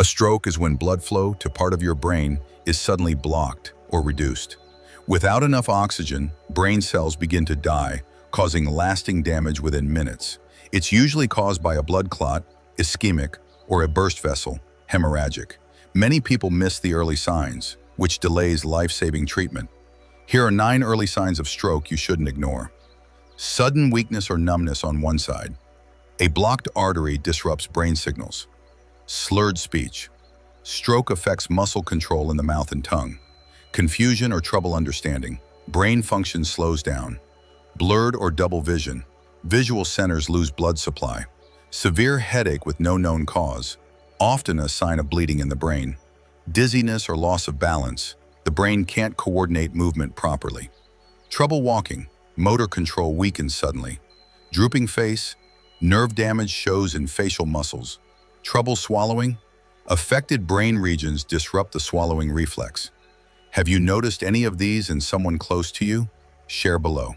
A stroke is when blood flow to part of your brain is suddenly blocked or reduced. Without enough oxygen, brain cells begin to die, causing lasting damage within minutes. It's usually caused by a blood clot, ischemic, or a burst vessel, hemorrhagic. Many people miss the early signs, which delays life-saving treatment. Here are nine early signs of stroke you shouldn't ignore. Sudden weakness or numbness on one side. A blocked artery disrupts brain signals. Slurred speech. Stroke affects muscle control in the mouth and tongue. Confusion or trouble understanding. Brain function slows down. Blurred or double vision. Visual centers lose blood supply. Severe headache with no known cause. Often a sign of bleeding in the brain. Dizziness or loss of balance. The brain can't coordinate movement properly. Trouble walking. Motor control weakens suddenly. Drooping face. Nerve damage shows in facial muscles. Trouble swallowing? Affected brain regions disrupt the swallowing reflex. Have you noticed any of these in someone close to you? Share below.